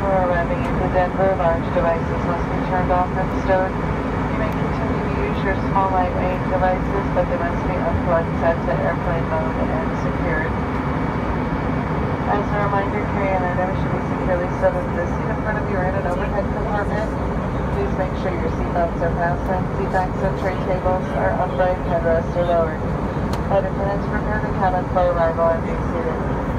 We're arriving into Denver. Large devices must be turned off and stowed. You may continue to use your small lightweight devices, but they must be unplugged, set to airplane mode, and secured. As a reminder, carry-on item should be securely set in the seat in front of you or in an overhead compartment. Please make sure your seatbelts are fastened, seat backs and tray tables are upright, headrests are lowered. Flight attendants prepare the cabin for arrival and be seated.